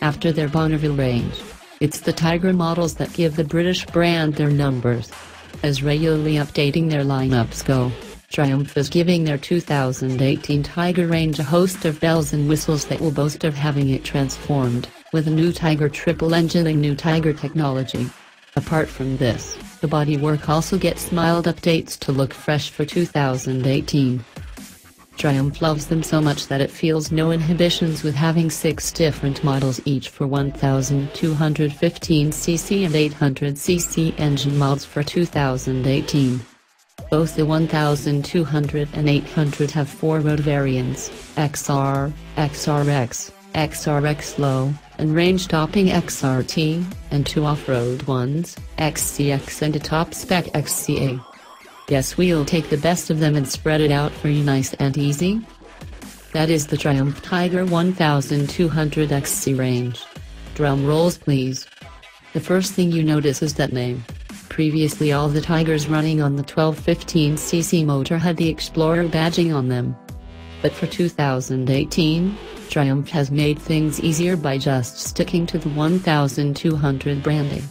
after their Bonneville range. It's the Tiger models that give the British brand their numbers. As regularly updating their lineups go, Triumph is giving their 2018 Tiger range a host of bells and whistles that will boast of having it transformed, with a new Tiger triple engine and new Tiger technology. Apart from this, the bodywork also gets mild updates to look fresh for 2018. Triumph loves them so much that it feels no inhibitions with having six different models each for 1215cc and 800cc engine mods for 2018. Both the 1200 and 800 have four road variants, XR, XRX, XRX Low, and range-topping XRT, and two off-road ones, XCX and a top-spec XCA. Guess we'll take the best of them and spread it out for you nice and easy? That is the Triumph Tiger 1200 XC range. Drum rolls please. The first thing you notice is that name. Previously all the Tigers running on the 1215cc motor had the Explorer badging on them. But for 2018, Triumph has made things easier by just sticking to the 1200 branding.